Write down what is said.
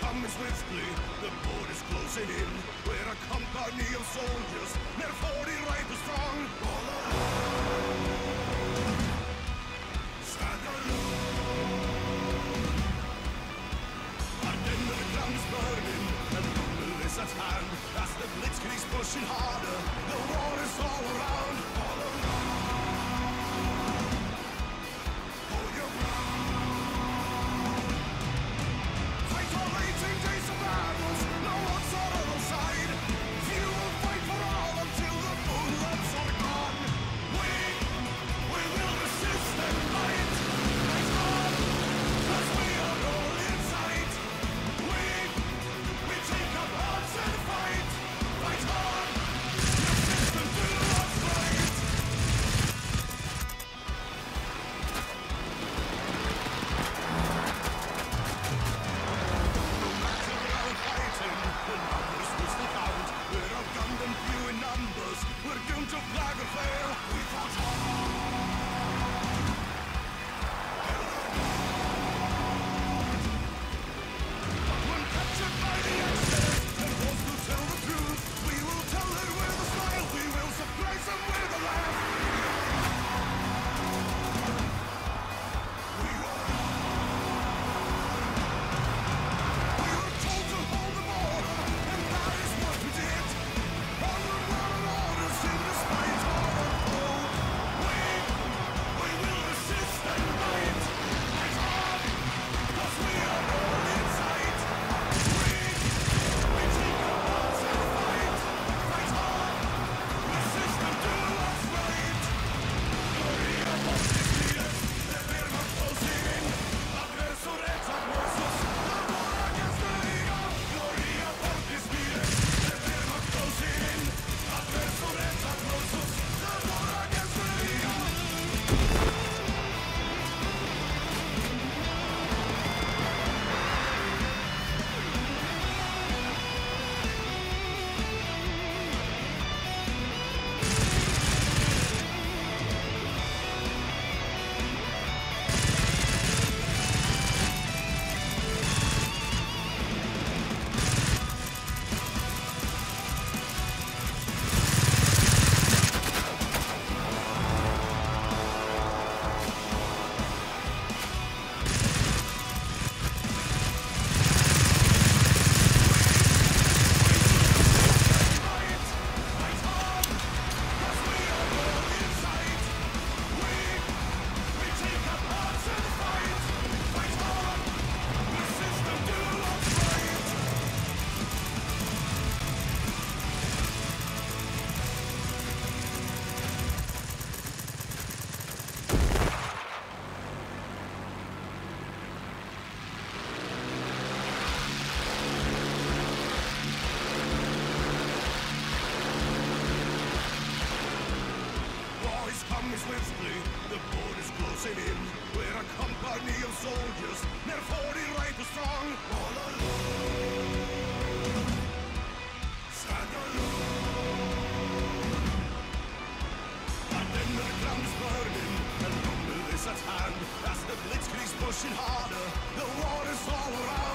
coming swiftly, the border's closing in. We're a company of soldiers, near 40 rifles strong. All alone. Stand alone. Ardennes, the ground is burning, and rumble is at hand. As the blitzkrieg's pushing harder, the war is all around. Coming swiftly, the border's closing in. We're a company of soldiers, near 40 rifles strong. All alone. Stand alone. Ardennes, the ground is burning, and rumble is at hand. As the blitzkrieg's pushing harder, the war is all around.